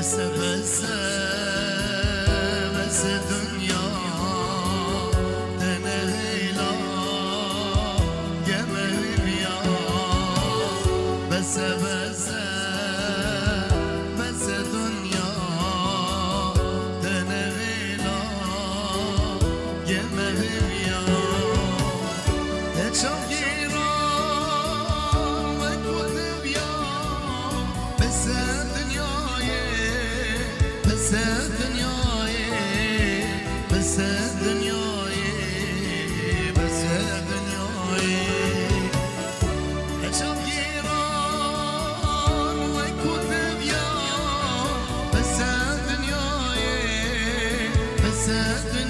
Bese bese bese dünya. Dene heyla gemevim ya Bese bese bese dünya. Dene heyla gemevim ya Ne çok giran ve Just